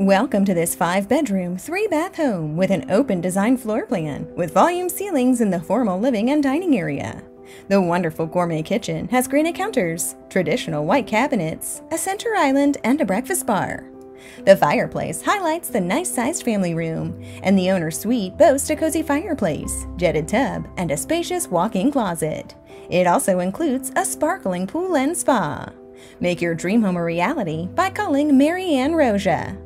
Welcome to this five bedroom, three bath home with an open design floor plan with volume ceilings in the formal living and dining area. The wonderful gourmet kitchen has granite counters, traditional white cabinets, a center island, and a breakfast bar. The fireplace highlights the nice sized family room, and the owner's suite boasts a cozy fireplace, jetted tub, and a spacious walk in closet. It also includes a sparkling pool and spa. Make your dream home a reality by calling Mary Anne Rozsa